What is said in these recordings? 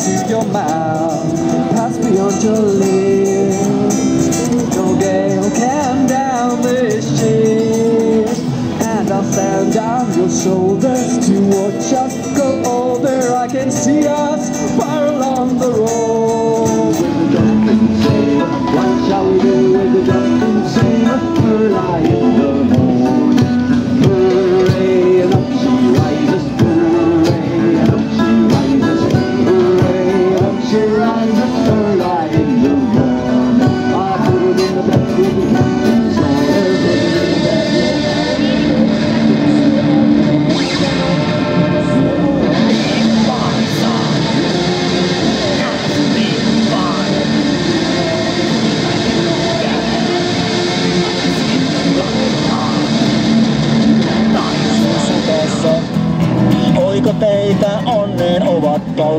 to your mouth, pass beyond your lips.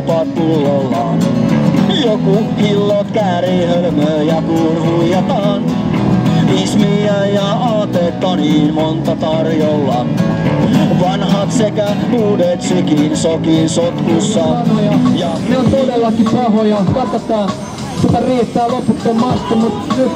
Kaupat pullollaan? Joku hillot käärii hölmöjä kun huijataan. Ismiä ja aatetta niin monta tarjolla. Vanhat sekä uudet sikin sokin sotkussa. Ja Ne on todellakin pahoja. Katsotaan. Sitä riittää loputtomasti, mut nyt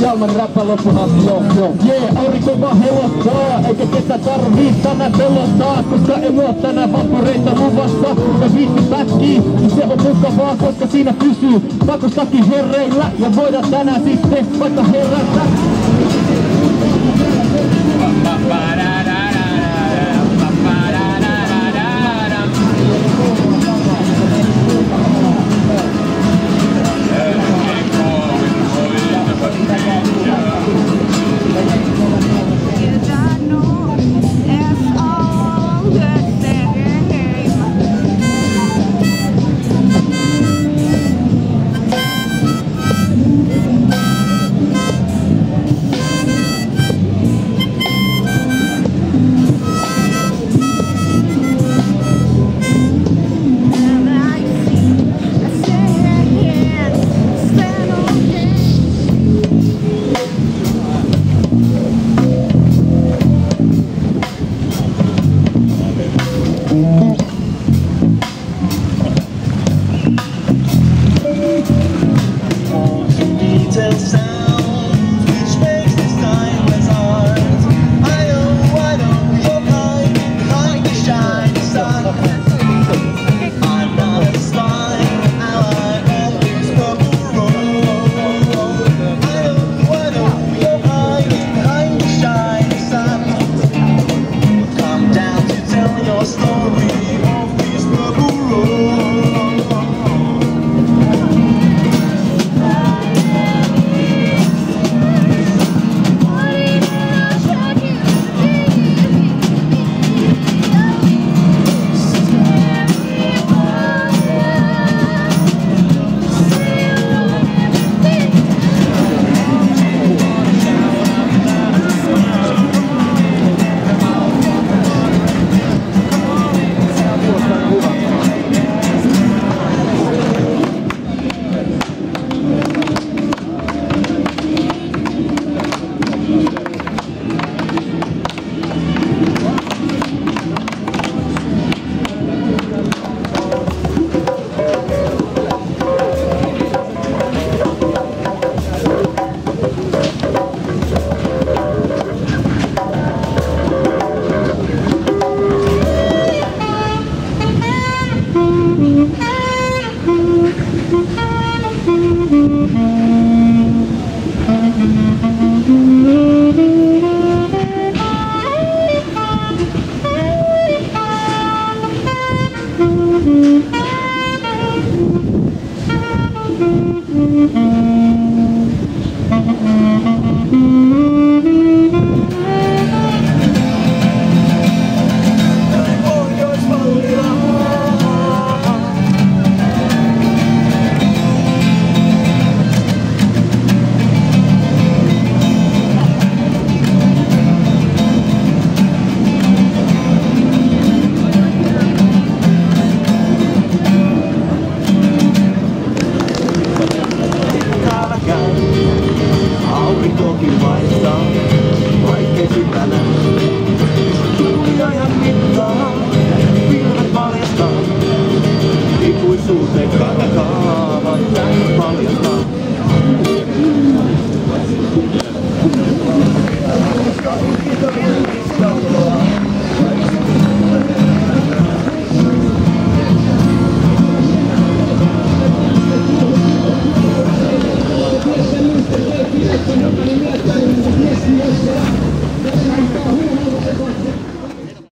Jalman räppä loppuun asti, joo, joo. Jee, yeah, aurinko vaan helottaa, eikä ketä tarvii tänään pelottaa, koska ei oo tänään vaporeita luvassa. Ja viitti pätkii, niin se on mukavaa, koska siinä pysyy pakostakin herreillä. Ja voidaan tänään sitten vaikka herätä. Yes,